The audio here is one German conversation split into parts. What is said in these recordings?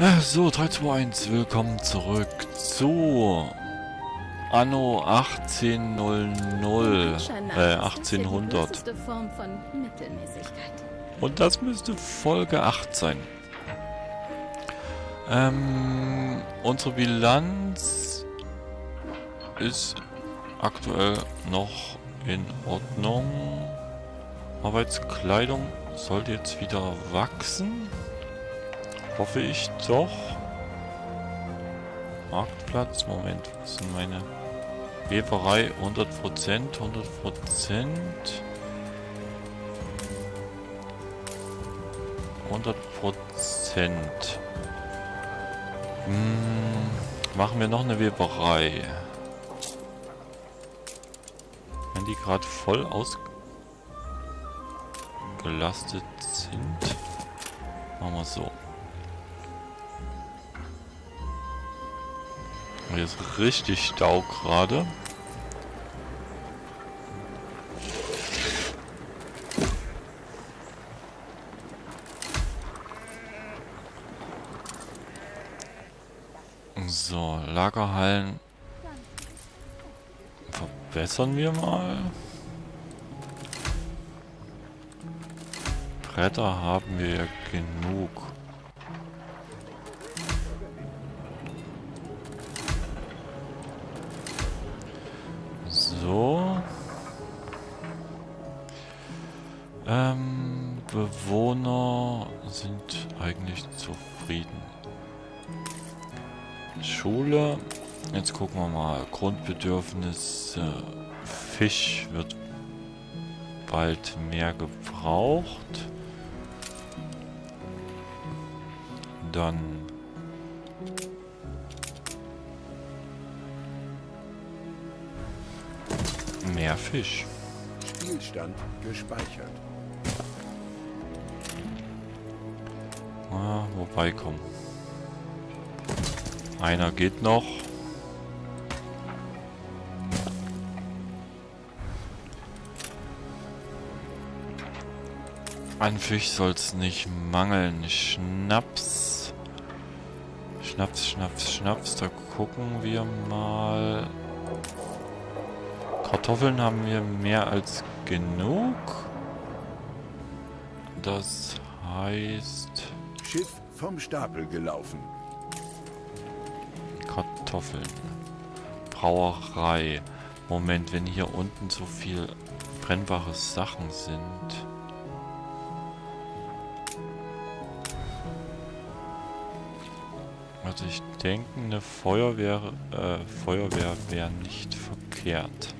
Äh, So, 3, 2, 1, willkommen zurück zu Anno 1800, äh, 1800. Form von Mittelmäßigkeit. Und das müsste Folge 8 sein. Ähm, unsere Bilanz ist aktuell noch in Ordnung. Arbeitskleidung sollte jetzt wieder wachsen. Hoffe ich doch. Marktplatz, Moment, was sind meine... Weberei 100%, 100%. 100 Prozent. Hm, machen wir noch eine Weberei. Wenn die gerade voll ausgelastet sind, machen wir so. Hier ist richtig Stau gerade. So, Lagerhallen verbessern wir mal. Bretter haben wir genug. Ähm, Bewohner sind eigentlich zufrieden. Schule. Jetzt gucken wir mal. Grundbedürfnisse. Fisch wird bald mehr gebraucht. Dann mehr Fisch. Spielstand gespeichert. Ah, wobei, komm. Einer geht noch. An Fisch soll es nicht mangeln. Schnaps. Schnaps, Schnaps, Schnaps. Da gucken wir mal. Kartoffeln haben wir mehr als genug. Das heißt... Schiff vom Stapel gelaufen. Kartoffeln. Brauerei. Moment, wenn hier unten so viel brennbare Sachen sind. Also ich denke, eine Feuerwehr, äh, Feuerwehr wäre nicht verkehrt.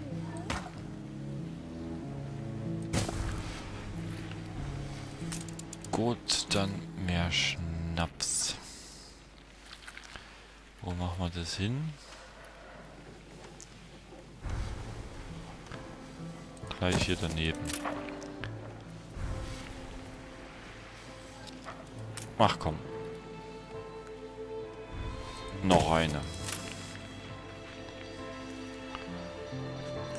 Gut, dann mehr Schnaps. Wo machen wir das hin? Gleich hier daneben. Ach komm. Noch eine.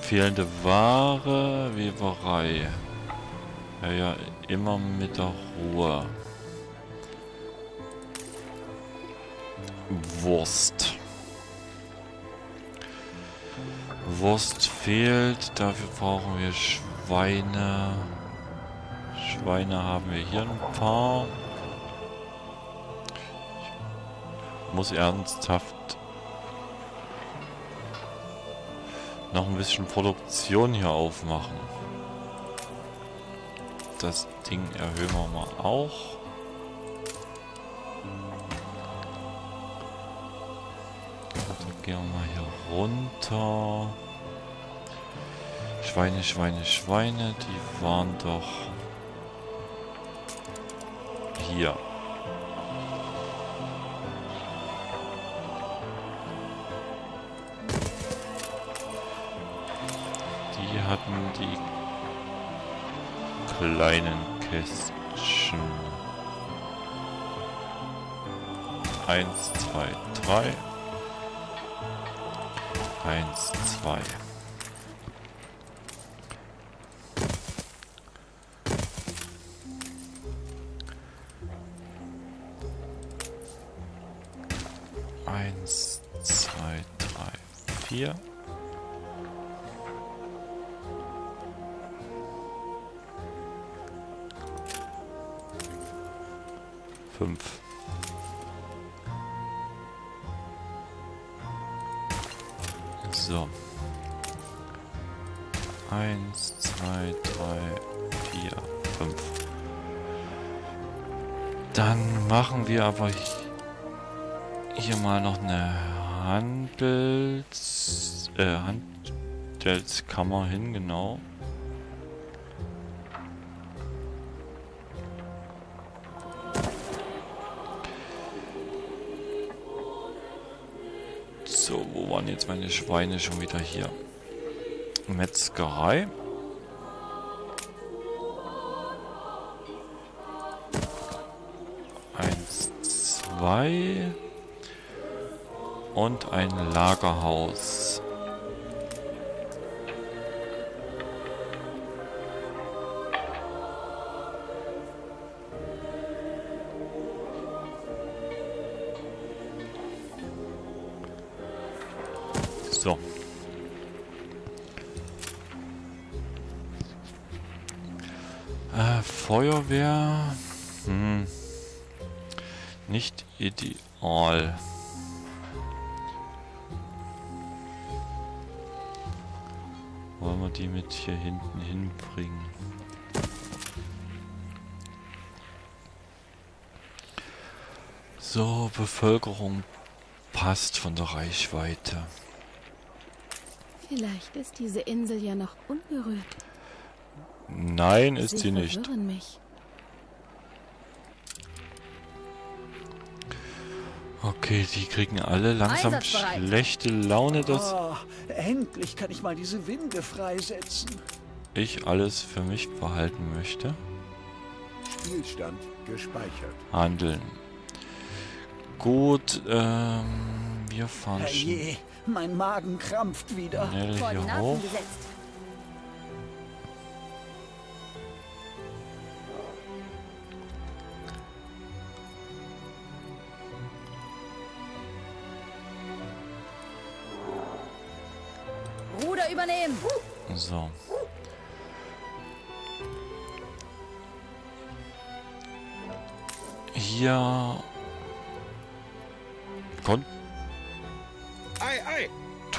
Fehlende Ware, Weberei. Ja, ja, immer mit der Ruhe. Wurst. Wurst fehlt, dafür brauchen wir Schweine. Schweine haben wir hier ein paar. Ich muss ernsthaft noch ein bisschen Produktion hier aufmachen. Das Ding erhöhen wir mal auch. Gehen wir mal hier runter. Schweine, Schweine, Schweine, die waren doch hier. Die hatten die kleinen Kästchen. Eins, zwei, drei. Eins, zwei. Eins, zwei, drei, vier. Wir aber hier mal noch eine Handels... Äh, Handelskammer hin, genau. So, wo waren jetzt meine Schweine schon wieder hier? Metzgerei. Zwei. Und ein Lagerhaus. So. Äh, Feuerwehr. Hm. Nicht ideal. Wollen wir die mit hier hinten hinbringen? So, Bevölkerung passt von der Reichweite. Vielleicht ist diese Insel ja noch unberührt. Nein, ist Sie sie nicht. mich. Okay, die kriegen alle langsam schlechte Laune, dass Oh, endlich kann ich mal diese Winde freisetzen. ich alles für mich behalten möchte. Spielstand gespeichert. Handeln. Gut, ähm, wir fahren Herrje, mein Magen krampft wieder. schnell hier hoch. Koordinaten gesetzt.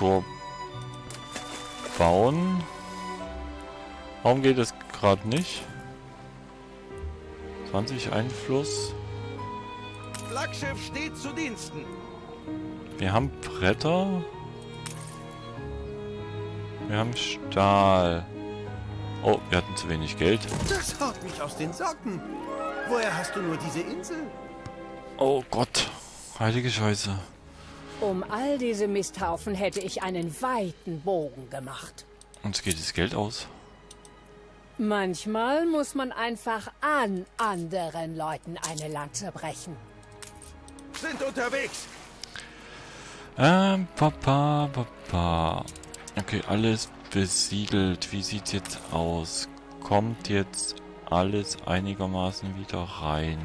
Kontur bauen. Warum geht es gerade nicht? 20 Einfluss. Flaggschiff steht zu Diensten. Wir haben Bretter. Wir haben Stahl. Oh, wir hatten zu wenig Geld. Das haut mich aus den Socken. Woher hast du nur diese Insel? Oh Gott. Heilige Scheiße. Um all diese Misthaufen hätte ich einen weiten Bogen gemacht. Uns geht das Geld aus. Manchmal muss man einfach an anderen Leuten eine Lanze brechen. Sind unterwegs. Ähm, Papa, Papa. Okay, alles besiedelt. Wie sieht's jetzt aus? Kommt jetzt alles einigermaßen wieder rein?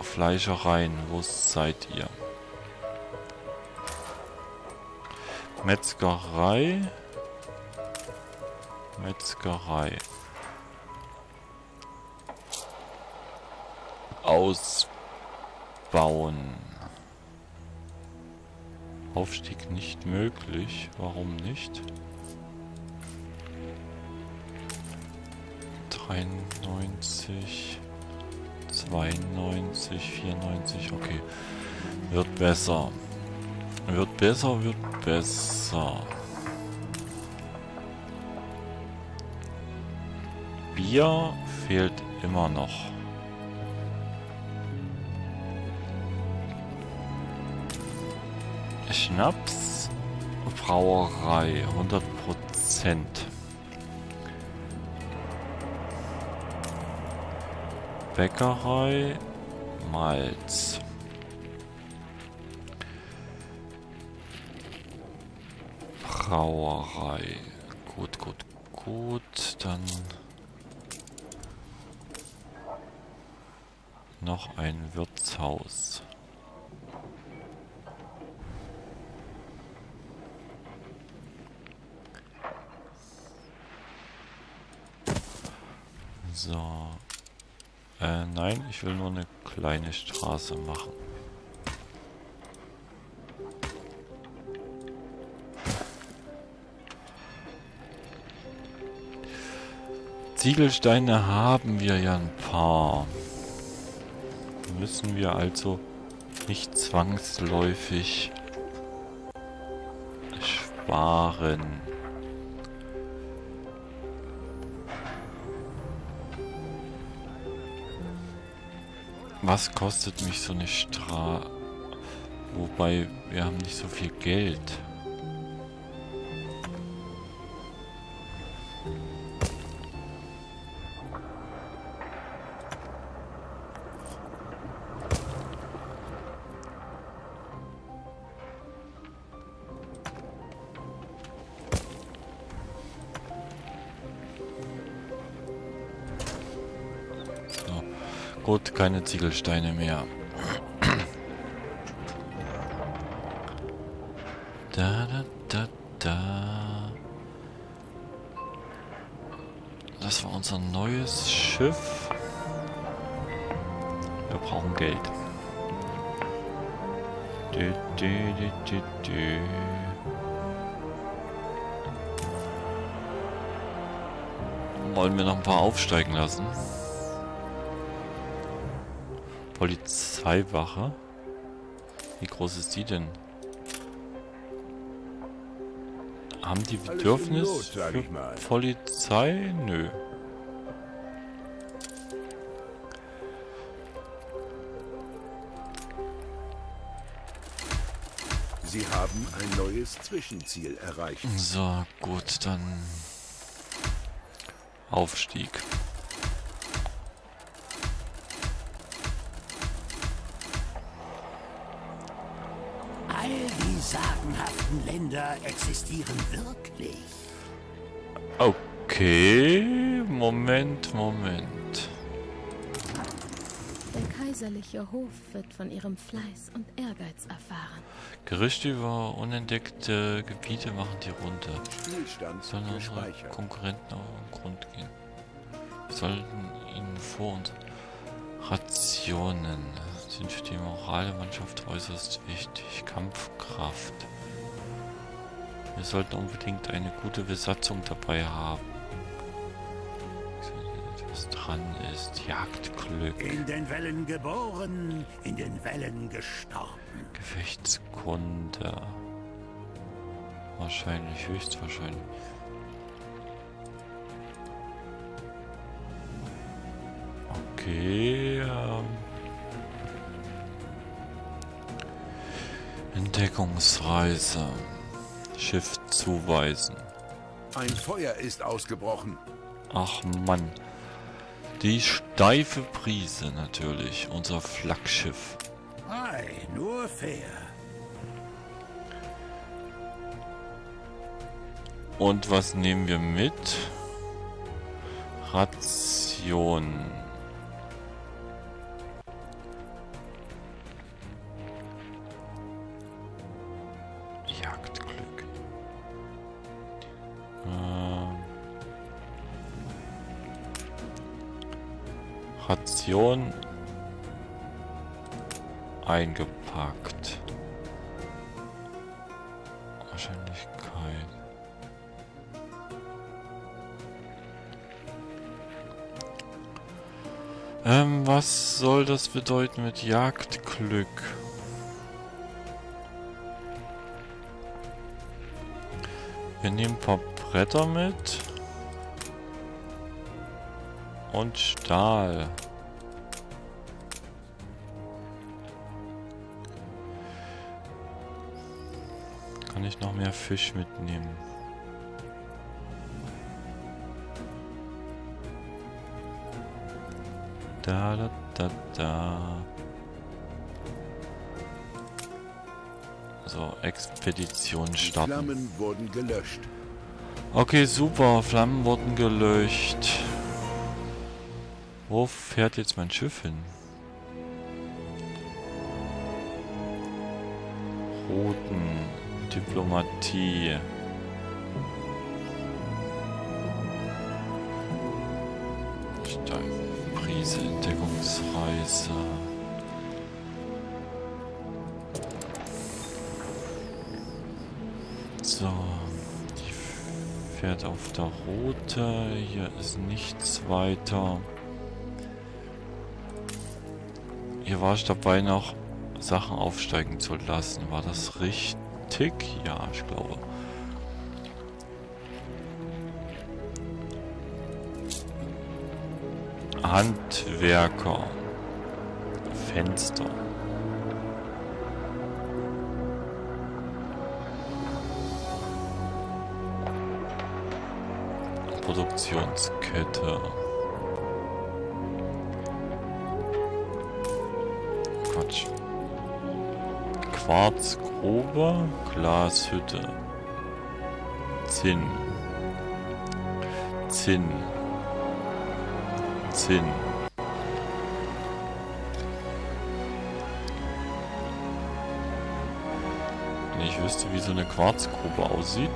Fleischereien, wo seid ihr? Metzgerei. Metzgerei. Ausbauen. Aufstieg nicht möglich. Warum nicht? 93, 92, 94, okay. Wird besser. Wird besser, wird besser. Bier fehlt immer noch. Schnaps, Brauerei, 100 Prozent. Bäckerei, Malz. Brauerei. Gut, gut, gut. Dann noch ein Wirtshaus. So. Äh, nein, ich will nur eine kleine Straße machen. Ziegelsteine haben wir ja ein paar. Müssen wir also nicht zwangsläufig sparen. Was kostet mich so eine Stra... Wobei, wir haben nicht so viel Geld. Gut, keine Ziegelsteine mehr. Da, da, da, da. Das war unser neues Schiff. Wir brauchen Geld. Dü, dü, dü, dü. Wollen wir noch ein paar aufsteigen lassen? Polizeiwache? Wie groß ist die denn? Haben die Bedürfnis sag für. Polizei? Nö. Sie haben ein neues Zwischenziel erreicht. So, gut, dann Aufstieg. Sagenhaften Länder existieren wirklich. Okay, Moment, Moment. Der kaiserliche Hof wird von ihrem Fleiß und Ehrgeiz erfahren. Gerüchte über unentdeckte Gebiete machen die Runde. Spielstand Sollen unsere. Konkurrenten auf den Grund gehen. Wir sollten ihnen vor uns Rationen sind für die Moral der Mannschaft äußerst wichtig. Kampfkraft. Wir sollten unbedingt eine gute Besatzung dabei haben. Was dran ist. Jagdglück. In den Wellen geboren, in den Wellen gestorben. Gefechtskunde. Wahrscheinlich, höchstwahrscheinlich. Okay, ähm. Entdeckungsreise. Schiff zuweisen. Ein Feuer ist ausgebrochen. Ach Mann. Die steife Brise natürlich. Unser Flaggschiff. Ei, nur fair. Und was nehmen wir mit? Ration. Ration eingepackt. Wahrscheinlichkeit. Ähm, was soll das bedeuten mit Jagdglück? Wir nehmen ein paar Bretter mit. Und Stahl. Kann ich noch mehr Fisch mitnehmen? Da, da, da, da. So, Expedition Die starten. Flammen wurden gelöscht. Okay, super. Flammen wurden gelöscht. Wo fährt jetzt mein Schiff hin? Routen. Diplomatie. diese Entdeckungsreise. So, die fährt auf der Route. Hier ist nichts weiter. Hier war ich dabei noch Sachen aufsteigen zu lassen. War das richtig? Ja, ich glaube. Handwerker. Fenster. Produktionskette. Quatsch. Quarzgrube, Glashütte. Zinn. Zinn. Zinn. Wenn ich wüsste, wie so eine Quarzgrube aussieht.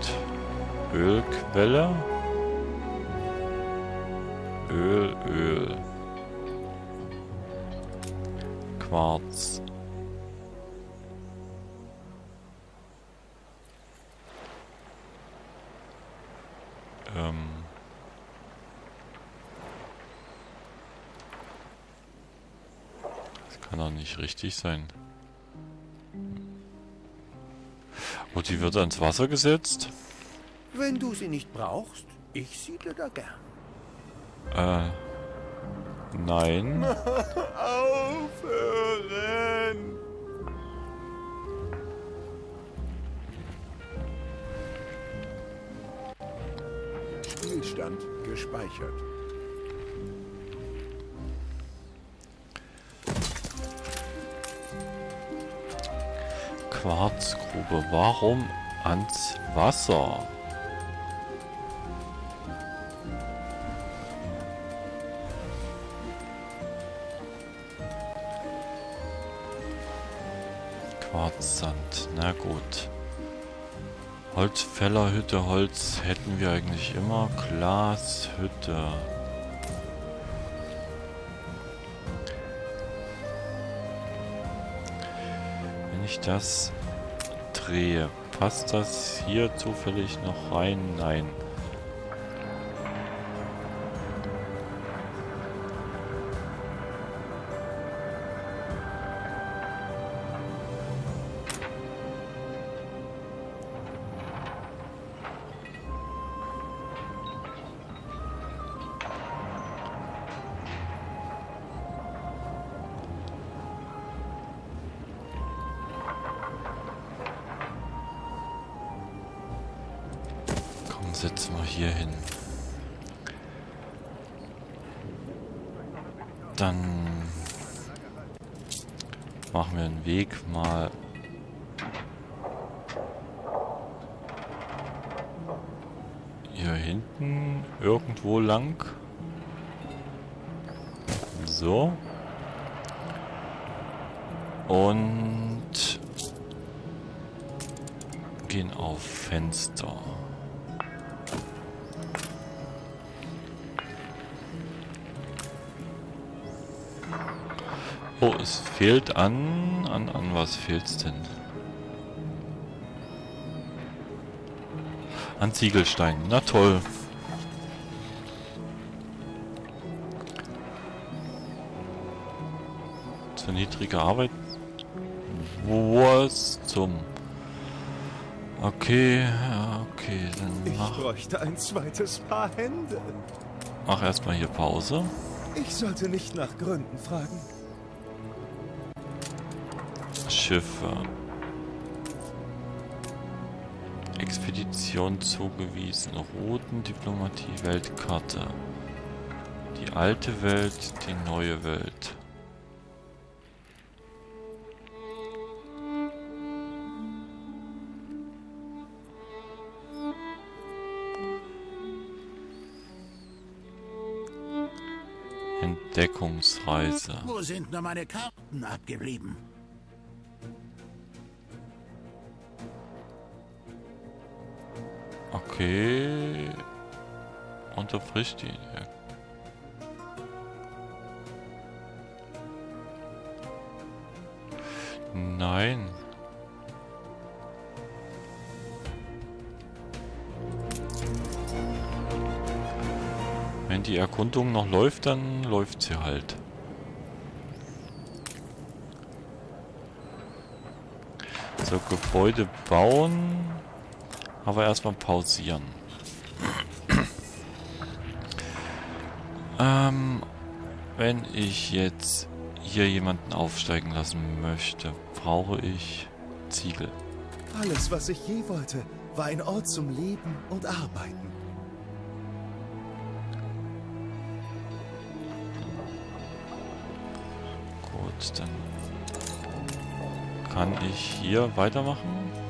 Ölquelle. Öl, Öl. Quarz. Ähm. Das kann doch nicht richtig sein. Und die wird ans Wasser gesetzt? Wenn du sie nicht brauchst, ich siedle da gern. Äh. Nein. Aufhören! Spielstand gespeichert. Quarzgrube. Warum ans Wasser? Quarzsand. Na gut. Holzfällerhütte, Holz hätten wir eigentlich immer. Glashütte. Wenn ich das drehe, passt das hier zufällig noch rein? Nein. Setzen wir hier hin. Dann machen wir einen Weg mal hier hinten irgendwo lang. So. Und gehen auf Fenster. Es fehlt an... An, an was fehlt's denn? An Ziegelstein. Na toll. Zu niedrige Arbeit. Was zum... Okay, okay, dann Ich mach, bräuchte ein zweites Paar Hände. mach erstmal hier Pause. Ich sollte nicht nach Gründen fragen. Schiffe. Expedition zugewiesen. Routen, Diplomatie, Weltkarte. Die alte Welt, die neue Welt. Entdeckungsreise. Wo sind nur meine Karten abgeblieben? Okay. Unterbricht ihn. Ja. Nein. Wenn die Erkundung noch läuft, dann läuft sie halt. So, Gebäude bauen. Aber erstmal pausieren. ähm, wenn ich jetzt hier jemanden aufsteigen lassen möchte, brauche ich Ziegel. Alles, was ich je wollte, war ein Ort zum Leben und Arbeiten. Gut, dann kann ich hier weitermachen.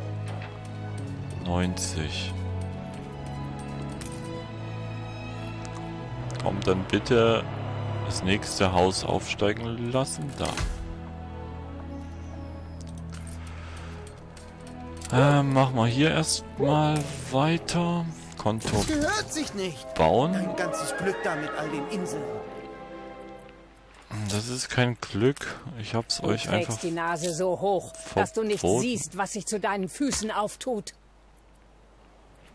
90. Komm, dann bitte das nächste Haus aufsteigen lassen. Da. Ähm, machen wir hier erstmal weiter. Konto Das gehört sich nicht. bauen. Ein ganzes Glück da mit all den Inseln. Das ist kein Glück. Ich hab's Du euch einfach... trägst die Nase so hoch, dass du nicht siehst, was sich zu deinen Füßen auftut.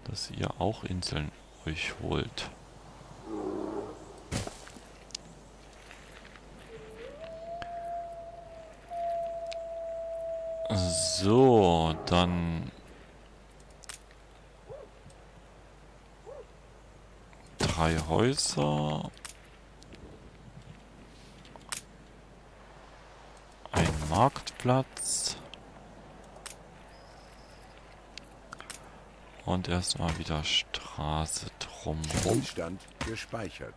Dass ihr auch Inseln euch holt. So, dann drei Häuser. Ein Marktplatz. Und erstmal wieder Straße drumherum. Spielstand gespeichert.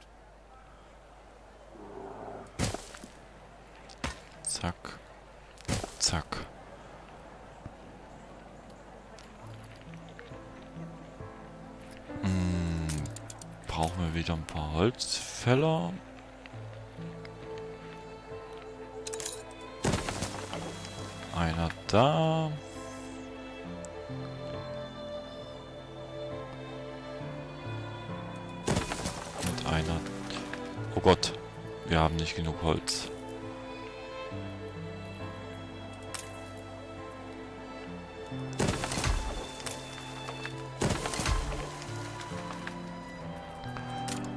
Zack. Zack. Hm, brauchen wir wieder ein paar Holzfäller. Einer da. Oh Gott, wir haben nicht genug Holz.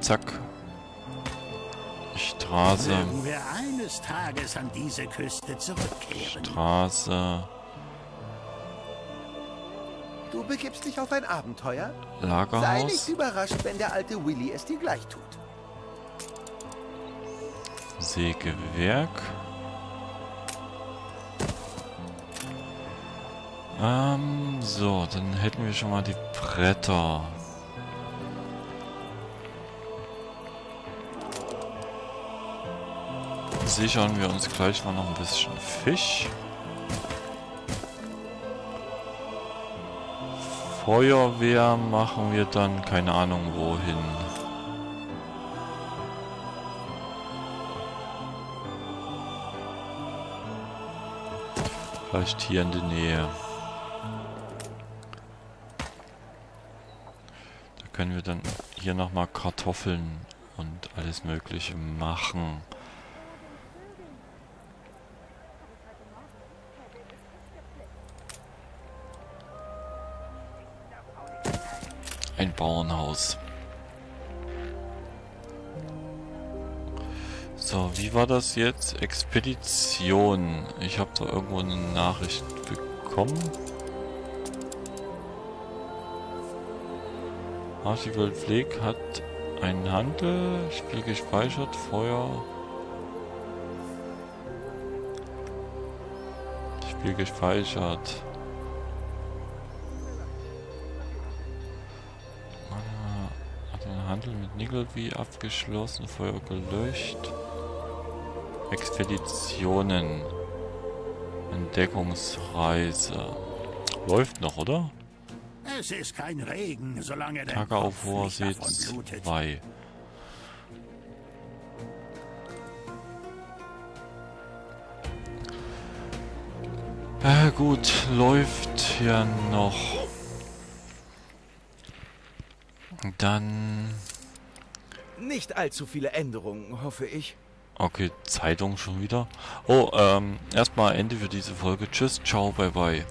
Zack. Straße. Werden wir eines Tages an diese Küste zurückkehren. Straße. Du begibst dich auf ein Abenteuer? Sei Lagerhaus. nicht überrascht, wenn der alte Willy es dir gleich tut. Sägewerk. Ähm, so, dann hätten wir schon mal die Bretter. Sichern wir uns gleich mal noch ein bisschen Fisch. Feuerwehr machen wir dann keine Ahnung wohin. Vielleicht hier in der Nähe. Da können wir dann hier nochmal Kartoffeln und alles mögliche machen. Ein Bauernhaus. So, wie war das jetzt? Expedition. Ich habe da irgendwo eine Nachricht bekommen. Archibald Pfleg hat einen Handel, Spiel gespeichert, Feuer. Spiel gespeichert. Ah, Hat den Handel mit Nickelby abgeschlossen, Feuer gelöscht. Expeditionen. Entdeckungsreise. Läuft noch, oder? Es ist kein Regen, solange der Tage auf hoher nicht See davon blutet. 2. Äh, gut, läuft hier noch. Dann Nicht allzu viele Änderungen, hoffe ich. Okay, Zeitung schon wieder. Oh, ähm, erstmal Ende für diese Folge. Tschüss, ciao, bye bye.